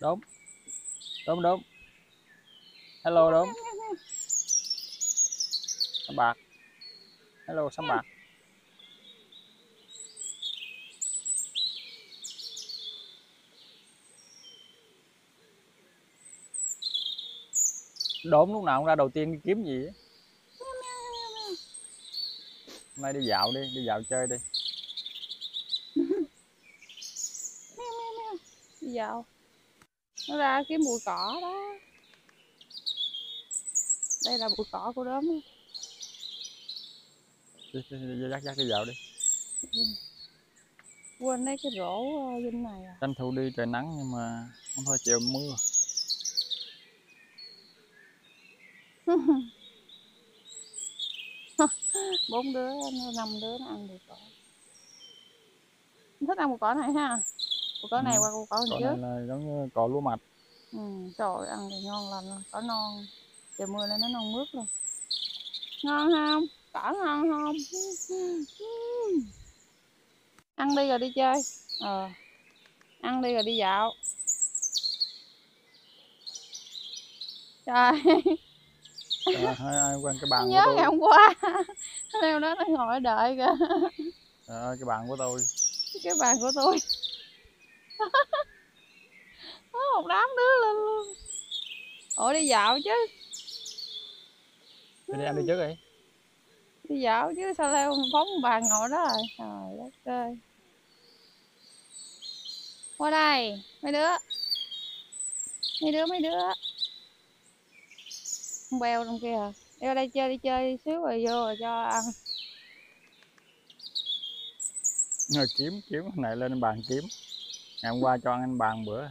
đúng. Đúng đúng. Hello, đúng. Sắm bạc. Hello sắm bạc. Đốm lúc nào cũng ra đầu tiên đi kiếm gì á. Hôm nay đi dạo đi đi dạo chơi đi. Đi dạo nó ra kiếm bụi cỏ đó. Đây là bụi cỏ của đốm. Dắt dắt đi dạo đi. Quên lấy cái rổ ờ, dinh này à. Tranh thủ đi trời nắng nhưng mà không thôi chiều mưa. Bốn đứa năm đứa nó ăn bụi cỏ. Thích ăn bụi cỏ này ha bụi cỏ này Ừ. qua cỏ cỏ hồi này trước. là giống cỏ lúa mạch. Ừ, trời ăn thì ngon lành luôn. cỏ non. Trời mưa lên nó non mướt luôn. Ngon không? Cỏ ngon không? Ăn đi rồi đi chơi. Ờ ăn đi rồi đi dạo. Trời. Trời, ai, ai quen cái bàn của nhớ tôi? ngày hôm qua. Leo đó nó ngồi đợi kìa. Ơi, cái bàn của tôi. Cái bàn của tôi có một đám đứa lên luôn. Ủa đi dạo chứ. Đi đi ăn đi trước đi. Đi dạo chứ sao leo phóng bàn ngồi đó rồi. Trời đất ơi. Qua đây mấy đứa. Mấy đứa mấy đứa. Con beo trong kia hả? Đi qua đây chơi đi chơi xíu rồi vô rồi cho ăn. Rồi kiếm kiếm. Này lên bàn kiếm ngày hôm qua cho ăn anh bàn bữa.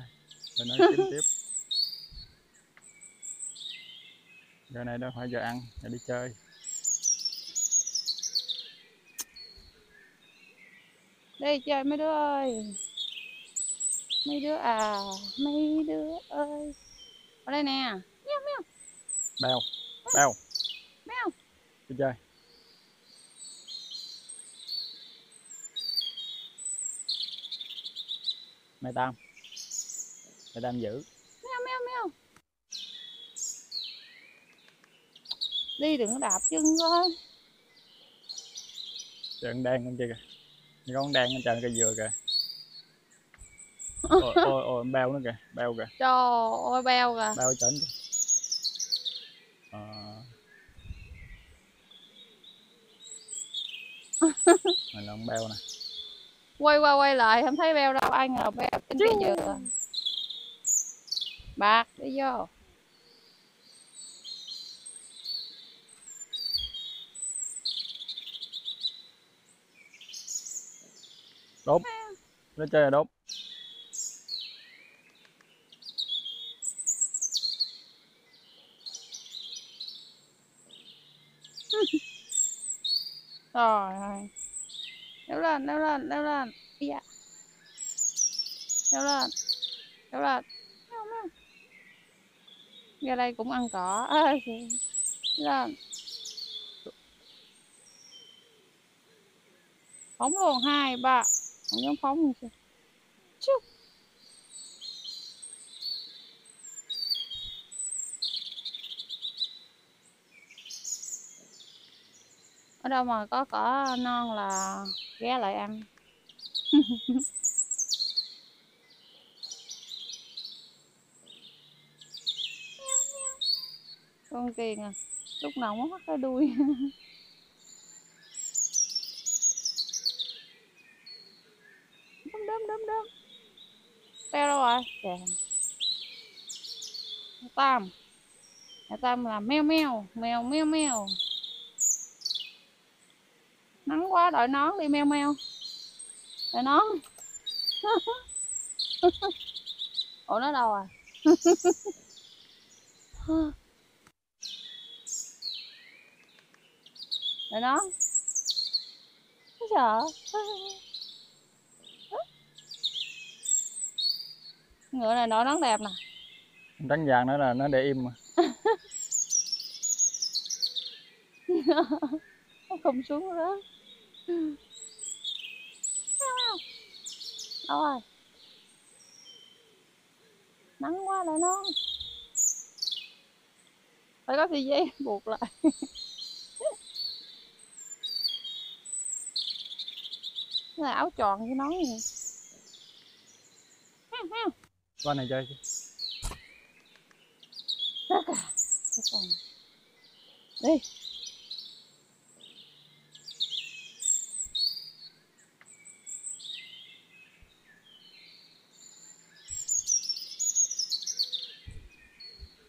Rồi nói kiếm tiếp. Giờ này đâu phải giờ ăn giờ đi chơi. Đi chơi mấy đứa ơi. Mấy đứa à mấy đứa ơi. Ở đây nè. Meo meo beo beo meo đi chơi mày tam mày tam giữ. Meo meo meo đi đừng có đạp chân thôi con đen con kia kìa. Con đen trên trời cây dừa kìa. Ôi ôi ôi beo nữa kìa beo kìa. Trời ơi beo kìa. Beo trên kìa. Ờ, này là con beo nè quay qua quay lại không thấy beo đâu? Ai ngờ beo trên cây dừa bạc đi vô. Đốt. Nó chơi là đốt. Trời ơi leo lên leo lên leo lên dạ leo lên leo lên Meo, meo. ra đây cũng ăn cỏ à, lên phóng luôn hai ba. Không giống phóng như sao ở đâu mà có cỏ non là ghé lại ăn. Con kiền à lúc nào cũng mắc cái đuôi. Đấm đấm đấm đấm. Teo đâu rồi? Kìa. Tam. Tam là meo meo mèo meo meo nắng quá đội nón đi meo meo. Đội nón ủa nó đâu à? Đội nón nó sợ. Ngựa này đội nón đẹp nè. Trắng vàng nữa là nó để im mà. Nó không xuống đó đâu rồi nắng quá lại nó phải có sợi dây buộc lại này áo tròn với nón gì con này chơi chứ. Đi.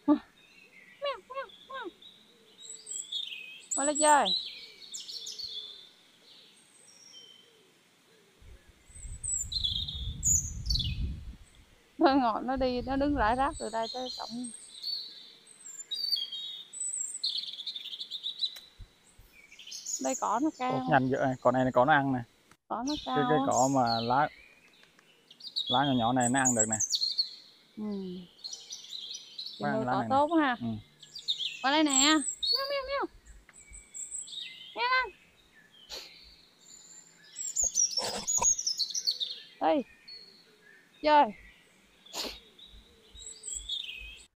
Mèo, mèo, mèo. Qua đây chơi. Nó ngồi nó đi nó đứng rải rác từ đây tới cổng. Đây cỏ nó Ủa, cao nhanh vậy? Con này cỏ nó ăn nè. Cỏ nó cao cái cái cỏ mà lá lá nhỏ nhỏ này nó ăn được nè. Ừ. Chị nuôi cỏ tốt ha. Ừ. qua đây nè. Meo meo meo nha. Lên đây chơi